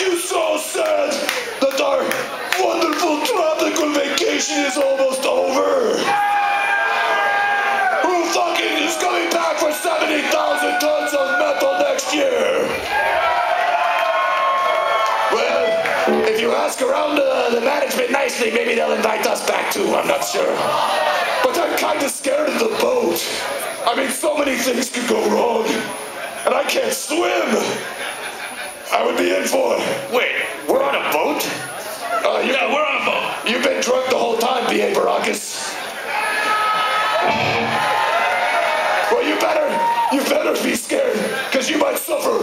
You so sad that our wonderful tropical vacation is almost over? Who fucking is coming back for 70,000 tons of metal next year? Well, if you ask around the management nicely, maybe they'll invite us back too. I'm not sure. But I'm kind of scared of the boat. I mean, so many things could go wrong. And I can't swim. In for. Wait, we're on a boat? Uh, Yeah, we're on a boat. You've been drunk the whole time, B.A. Baracus. Well, you better, you better be scared, because you might suffer